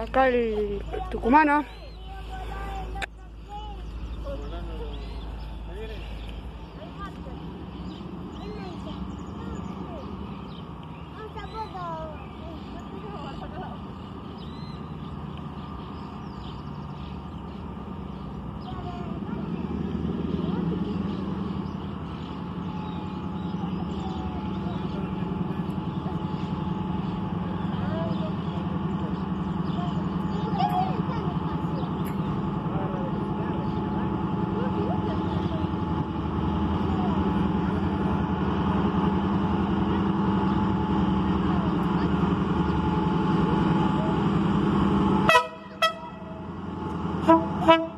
Acá el tucumano. Uh-huh.